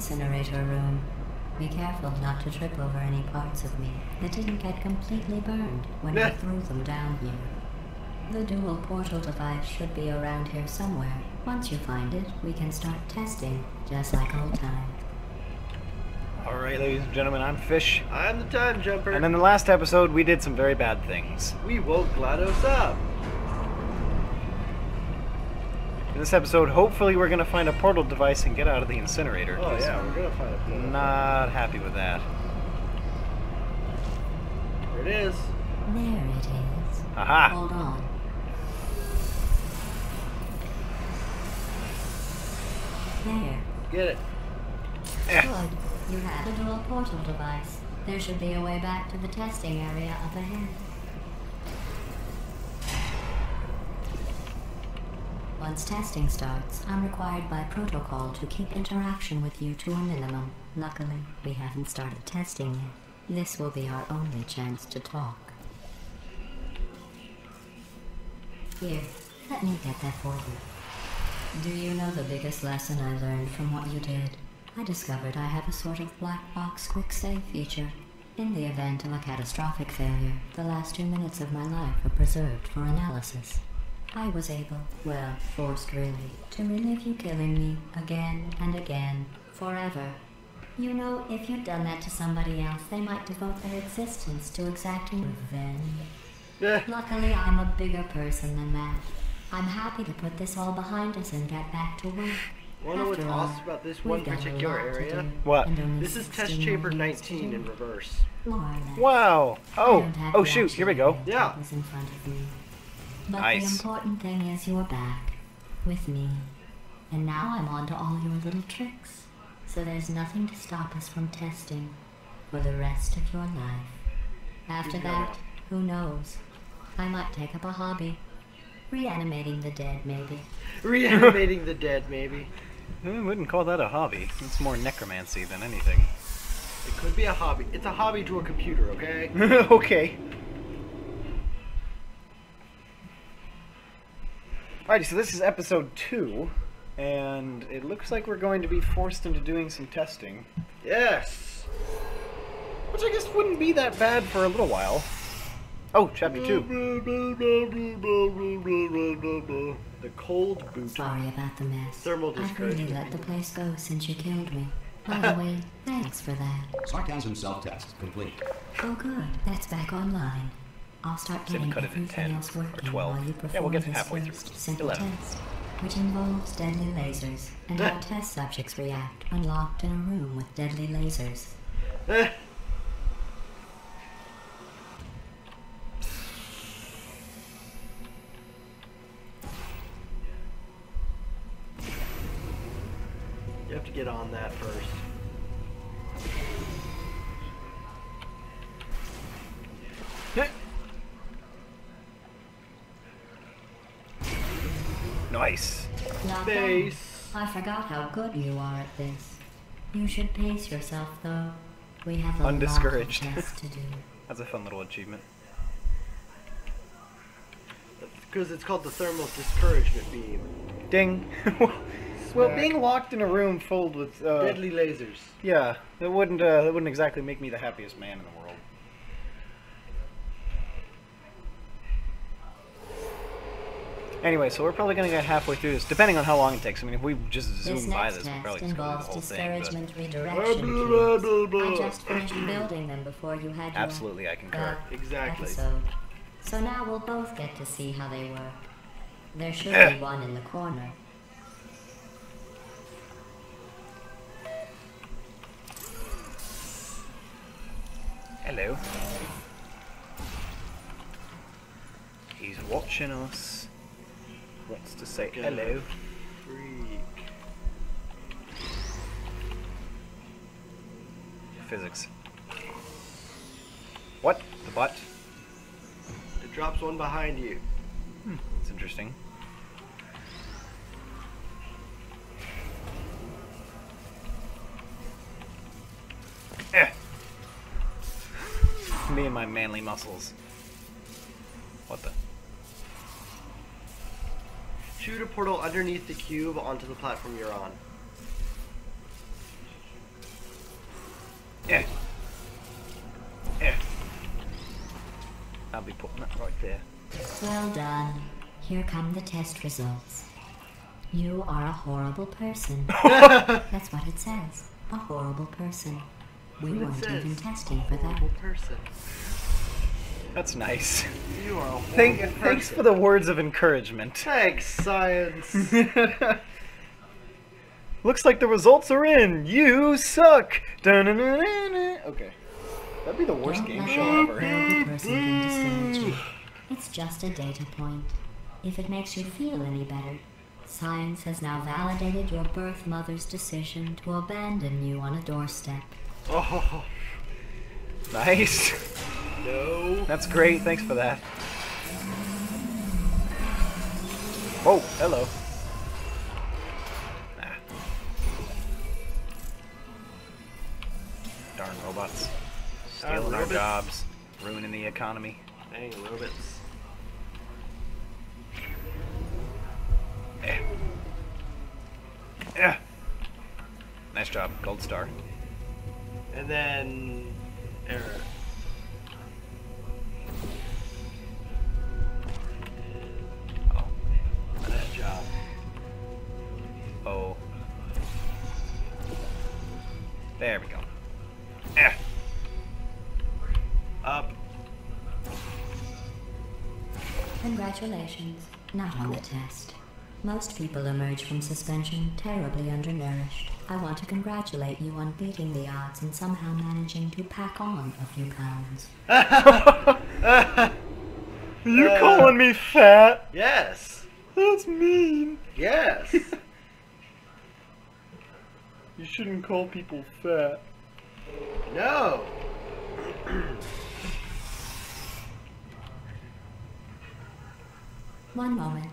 incinerator room. Be careful not to trip over any parts of me that didn't get completely burned when I threw them down here. The dual portal device should be around here somewhere. Once you find it, we can start testing, just like old times. Alright, ladies and gentlemen, I'm Fish. I'm the time jumper. And in the last episode, we did some very bad things. we woke GLaDOS up. In this episode, hopefully, we're gonna find a portal device and get out of the incinerator. Oh 'cause yeah, we're gonna find it. I'm Not happy with that. There it is. There it is. Aha! Hold on. There. Get it. Eh. Good. You have a dual portal device. There should be a way back to the testing area up ahead. Once testing starts, I'm required by protocol to keep interaction with you to a minimum. Luckily, we haven't started testing yet. This will be our only chance to talk. Here, let me get that for you. Do you know the biggest lesson I learned from what you did? I discovered I have a sort of black box quick save feature. In the event of a catastrophic failure, the last two minutes of my life are preserved for analysis. I was able, well, forced really, to relive you killing me again and again, forever. You know, if you'd done that to somebody else, they might devote their existence to exacting revenge. Eh, Luckily, I'm a bigger person than that. I'm happy to put this all behind us and get back to work. Wanna know what's all, awesome about this one particular area? What? This is test chamber more weeks to 19 in reverse. More or less. Wow! Oh! Oh shoot, here we go. Yeah. But Nice. the important thing is you're back with me. And now I'm on to all your little tricks. So there's nothing to stop us from testing for the rest of your life. After Good that, job. who knows? I might take up a hobby. Reanimating the dead, maybe. Reanimating the dead, maybe. I wouldn't call that a hobby. It's more necromancy than anything. It could be a hobby. It's a hobby to a computer, okay? okay. Alrighty, so this is episode two, and it looks like we're going to be forced into doing some testing. yes. Which I guess wouldn't be that bad for a little while. Oh, chapter two. The cold boot. Sorry about the mess. Thermal I've really discouragement. let the place go since you killed me. By the way, thanks for that. Sarcasm self-test complete. Oh, good. That's back online. I'll start Said getting cut it in everything 10 else or 12. while you Yeah, perform we'll get this halfway first through. simple 11. test, which involves deadly lasers, and how test subjects react when locked in a room with deadly lasers. Eh. Forgot how good you are at this. You should pace yourself, though. We have a Undiscouraged. lot of tests to do. That's a fun little achievement. Because it's called the thermal discouragement beam. Ding. well, Smack. being locked in a room filled with uh, Deadly lasers. yeah, that wouldn't uh, that wouldn't exactly make me the happiest man in the world. Anyway, so we're probably gonna get halfway through this, depending on how long it takes. I mean, if we just This zoom by this, we'll probably just go the involves whole thing. But discouragement Blah, redirection blah, blah, blah. I just finished building them before you had your absolutely, I concur. uh, Exactly. episode. So now we'll both get to see how they work. There should Eh. be one in the corner. Hello. He's watching us. Wants to say hello. Freak. Physics. What? The butt? It drops one behind you. It's interesting. Eh. Me and my manly muscles. shoot a portal underneath the cube onto the platform you're on. Yeah. Yeah. I'll be putting that right there. Well done. Here come the test results. You are a horrible person. That's what it says. A horrible person. We weren't even testing for that. Horrible person. That's nice. You are a Thank, thanks for the words of encouragement. Thanks, science. Looks like the results are in. You suck. Dun-dun-dun-dun-dun. Okay. That'd be the worst Don't game show ever. horrible person thing discourage you. It's just a data point. If it makes you feel any better, science has now validated your birth mother's decision to abandon you on a doorstep. oh Nice. No. That's great. Thanks for that. Oh, hello. Ah. Darn robots. Stealing our jobs. Ruining the economy. Dang robots. Eh. Yeah. Nice job. Gold star. And then error. Job. Oh. There we go. Eh. Up. Congratulations. Not on the test. Most people emerge from suspension terribly undernourished. I want to congratulate you on beating the odds and somehow managing to pack on a few pounds. Are You Uh. calling me fat? Yes. That's mean. Yes. You shouldn't call people fat. no. One moment.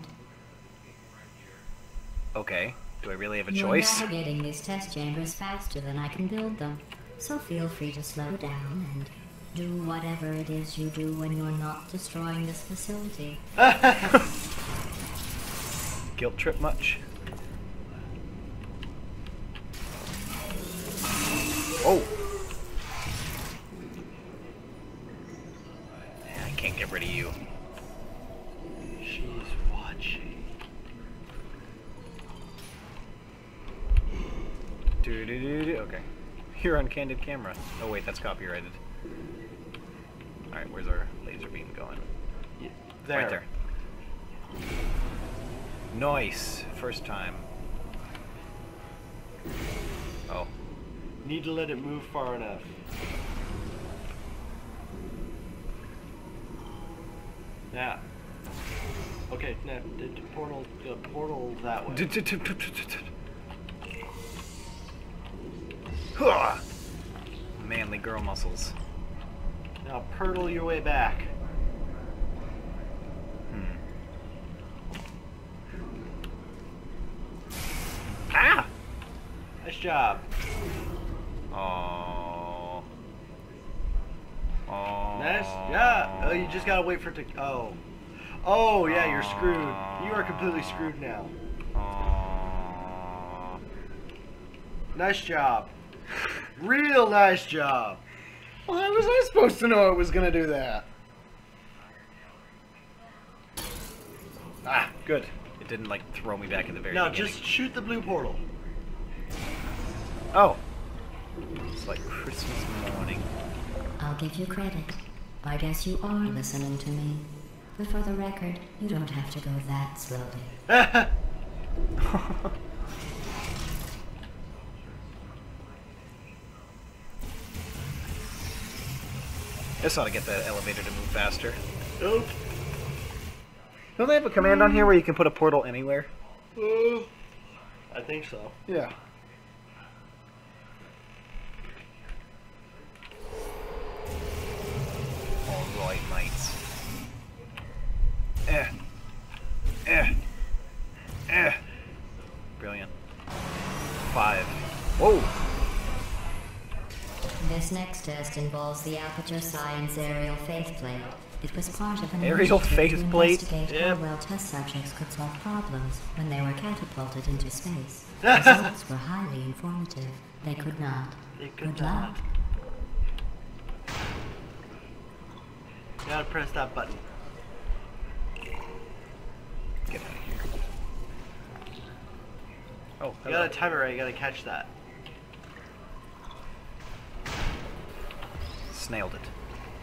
Okay. Do I really have a You're choice? navigating these test chambers faster than I can build them. So feel free to slow down and do whatever it is you do when you're not destroying this facility. Guilt trip much? Oh. I can't get rid of you. She's watching. Do do do do. Okay. You're on candid camera. Oh wait, that's copyrighted. All right, where's our laser beam going? Yeah, there. Right there. Nice. First time. Oh. Need to let it move far enough. Yeah. Okay, now portal, the portal that way. Manly girl muscles. Now purtle your way back. Hmm. Ah! Nice job. Oh. Oh. Nice. Yeah. Oh, you just gotta wait for it to. Oh. Oh yeah, you're screwed. You are completely screwed now. Nice job. Real nice job. Well, how was I supposed to know it was gonna do that? Ah, good. It didn't like throw me back in the very Now beginning. just shoot the blue portal. Oh. It's like Christmas morning. I'll give you credit. I guess you are listening to me. But for the record, you don't have to go that slowly. This ought to get the elevator to move faster. Nope. Don't they have a command on here where you can put a portal anywhere? Uh, I think so. Yeah. next test involves the Aperture Science aerial faith plate. It was part of an aerial faith plate. To investigate how well test subjects could solve problems when they were catapulted into space. Results were highly informative. They could not. They could Good not. luck. You gotta press that button. Get out of here. Oh, you gotta time it right. You gotta catch that. Snailed it.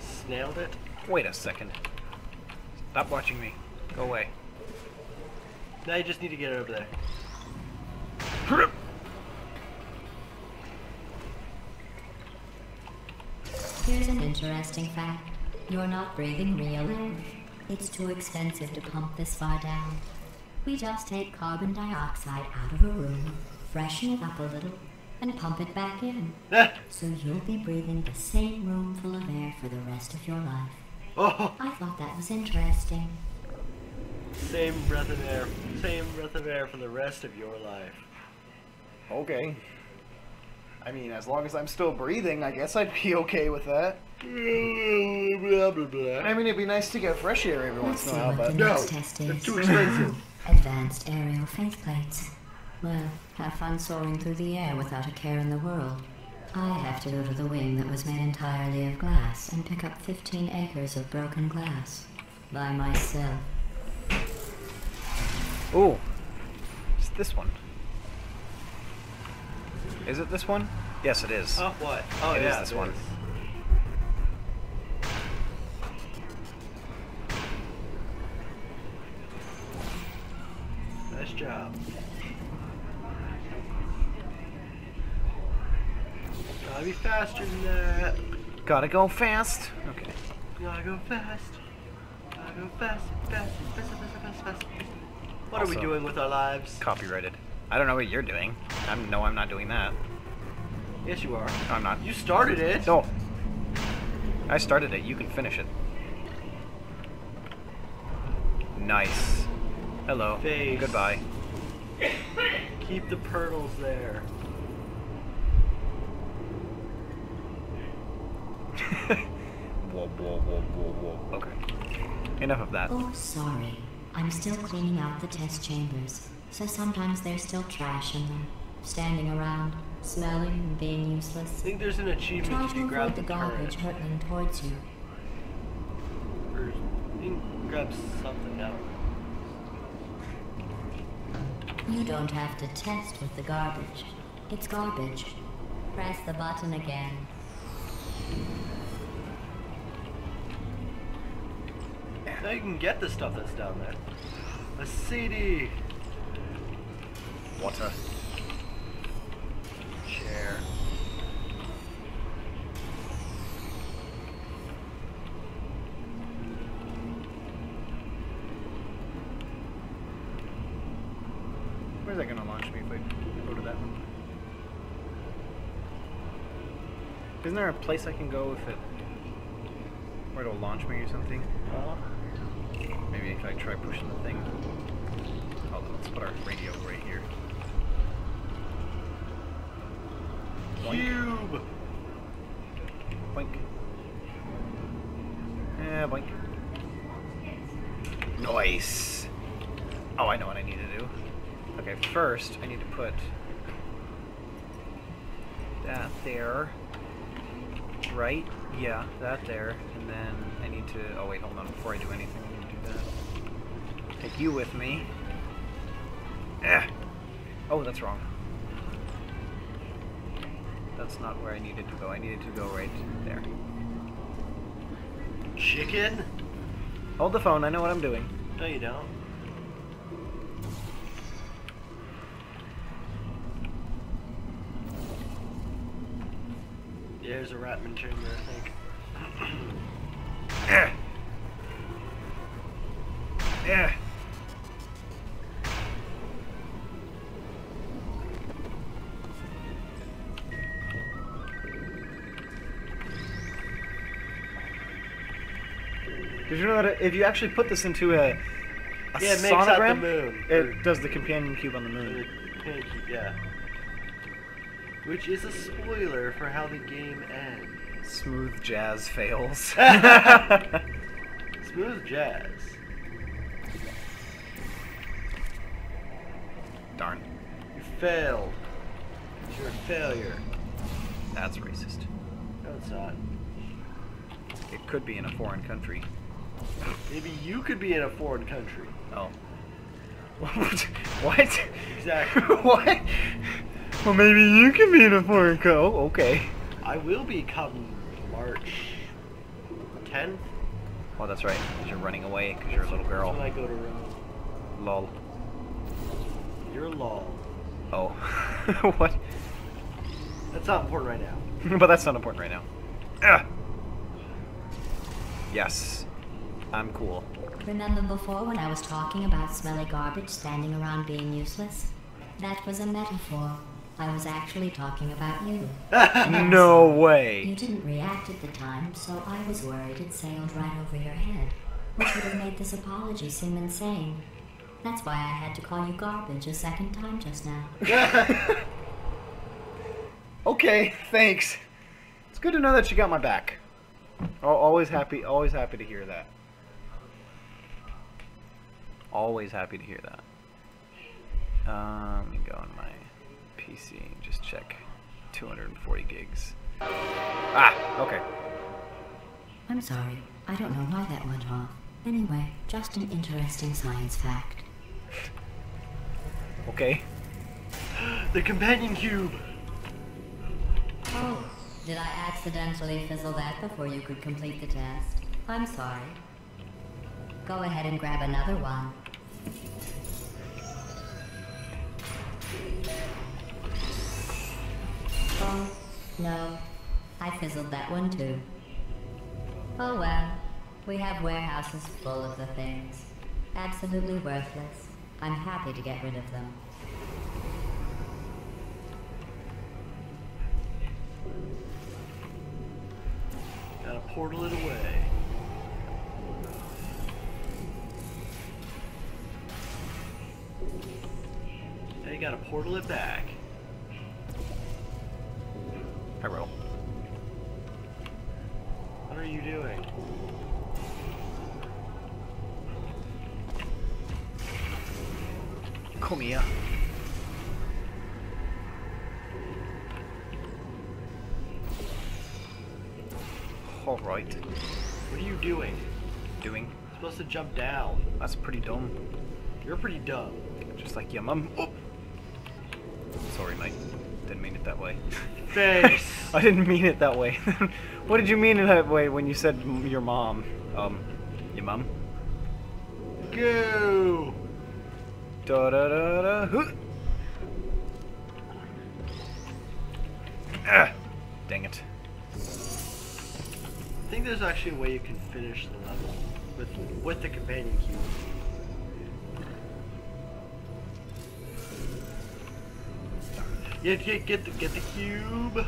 Snailed it? Wait a second. Stop watching me. Go away. Now you just need to get it over there. Here's an interesting fact. You're not breathing real air. It's too expensive to pump this far down. We just take carbon dioxide out of a room, freshen it up a little, and pump it back in. Eh. So you'll be breathing the same room full of air for the rest of your life. oh, I thought that was interesting. same breath of air. Same breath of air for the rest of your life. Okay. I mean, as long as I'm still breathing, I guess I'd be okay with that. blah, blah, blah. I mean, it'd be nice to get fresh air every Let's once in a while, but No, next. It's too expensive. Advanced aerial faith plates. Well, have fun soaring through the air without a care in the world. I have to go to the wing that was made entirely of glass and pick up 15 acres of broken glass. By myself. Oh, It's this one. Is it this one? Yes, it is. Oh, what? Oh, It is yeah. this it one. is. Nice job. Gotta be faster than that. Gotta go fast. Okay. Gotta go fast. Gotta go fast, fast, fast, fast, fast, fast. What are we doing with our lives? Copyrighted. I don't know what you're doing. I'm no, I'm not doing that. Yes, you are. I'm not. You started it. No. I started it. You can finish it. Nice. Hello. Face. Goodbye. Keep the pearls there. whoa, whoa, whoa, whoa, whoa. Okay. Enough of that. Oh, sorry. I'm still cleaning out the test chambers, so sometimes there's still trash in them, standing around, smelling and being useless. I think there's an achievement Try if to you grab the the garbage turret. hurtling towards you. Or you grab something else. You don't have to test with the garbage. It's garbage. Press the button again. Now you can get the stuff that's down there. A CD. Water. Chair. Where's that gonna launch me if I go to that one? Isn't there a place I can go if it where it'll launch me or something? Uh, Maybe if I try pushing the thing. Hold on, let's put our radio right here. cube. Boink. Yeah, boink. Nice. Oh, I know what I need to do. Okay, first I need to put that there. Right? Yeah, that there. And then I need to. Oh, wait, hold on. Before I do anything, to. Take you with me. Eh. Oh, that's wrong. That's not where I needed to go. I needed to go right there. Chicken? Hold the phone. I know what I'm doing. No, you don't. Yeah, there's a Ratman chamber, I think. Eh. Did you know that if you actually put this into a, a Yeah, it makes out the sonogram, moon. it does the companion cube on the moon. Yeah. Which is a spoiler for how the game ends. Smooth jazz fails. Smooth jazz. Darn. You failed. You're a failure. That's racist. No, it's not. It could be in a foreign country. Maybe you could be in a foreign country. Oh. what? Exactly. what? Well, maybe you can be in a foreign country. Oh, okay. I will be come March 10th. Oh, that's right. 'cause you're running away because you're a little That's girl. when I go to Rome. Lol. You're lol. Oh. what? That's not important right now. but that's not important right now. Ugh. Yes. I'm cool. Remember before when I was talking about smelly garbage standing around being useless? That was a metaphor. I was actually talking about you. no way. You didn't react at the time, so I was worried it sailed right over your head, which would have made this apology seem insane. That's why I had to call you garbage a second time just now. Okay, thanks. It's good to know that you got my back. Al- Always happy, always happy to hear that. Always happy to hear that. Um, let me go on my PC and just check 240 gigs. Ah, okay. I'm sorry. I don't know why that went off. Anyway, just an interesting science fact. Okay. the companion cube. Oh, did I accidentally fizzle that before you could complete the test? I'm sorry. Go ahead and grab another one. Oh, no. I fizzled that one too. Oh well. We have warehouses full of the things. Absolutely worthless. I'm happy to get rid of them. Gotta portal it away. Now you gotta portal it back. I will. What are you doing? Come here. Alright. What are you doing? Doing. You're supposed to jump down. That's pretty dumb. You're pretty dumb. Just like your mum. Oh. Sorry, mate. Didn't mean it that way. Thanks. I didn't mean it that way. what did you mean in that way when you said m- your mom? Um, your mum? Go. Da da da da. Ah, dang it. I think there's actually a way you can finish the level with with the companion cube. Yeah, get get the get the cube.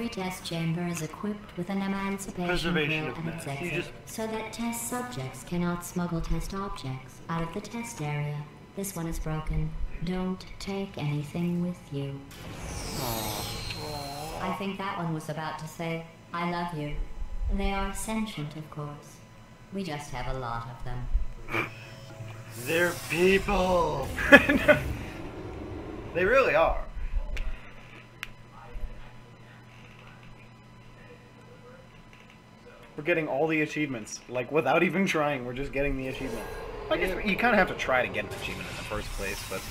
Every test chamber is equipped with an emancipation Preservation grill at its exit, just- so that test subjects cannot smuggle test objects out of the test area. This one is broken. Don't take anything with you. I think that one was about to say, I love you. They are sentient, of course. We just have a lot of them. They're people. they really are. We're getting all the achievements, like without even trying. We're just getting the achievement. I guess you kind of have to try to get an achievement in the first place, but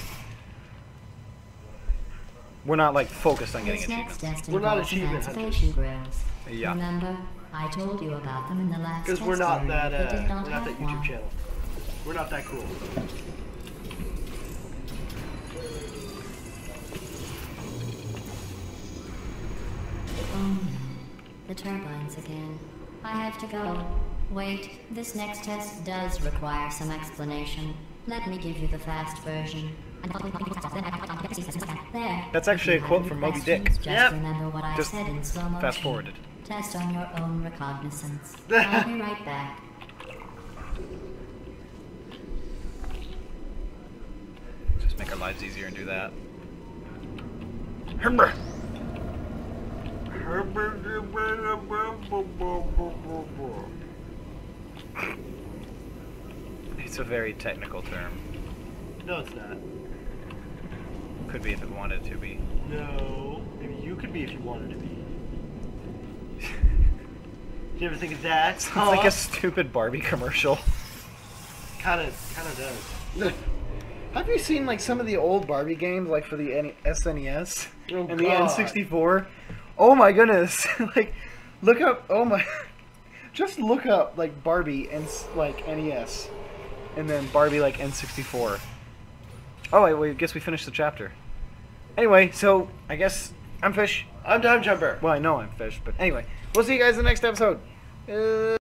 we're not like focused on getting achievements. We're not involves achievement emancipation grills. Yeah. Remember, I told you about them in the last Because we're not area. that uh, not we're not that have one. YouTube channel. We're not that cool. Oh no, the turbines again. I have to go. Wait, this next test does require some explanation. Let me give you the fast version. There. That's actually a quote from Moby Dick. Just Yep. remember what I Just said in slow motion. Fast forwarded. Test on your own recognizance. I'll be right back. Just make our lives easier and do that. Remember. It's a very technical term. No, it's not. Could be if it wanted to be. No. Maybe you could be if you wanted to be. you ever think of that? Sounds like a stupid Barbie commercial. Kind of, kind of does. Have you seen like some of the old Barbie games, like for the N- SNES Oh, and the N64? Oh my goodness! like, look up. Oh my. Just look up like Barbie and like NES, and then Barbie like N64. Oh wait, wait. Guess we finished the chapter. Anyway, so I guess I'm Fish. I'm Time Jumper. Well, I know I'm Fish, but anyway, we'll see you guys in the next episode. Uh...